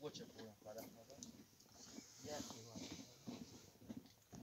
coche por para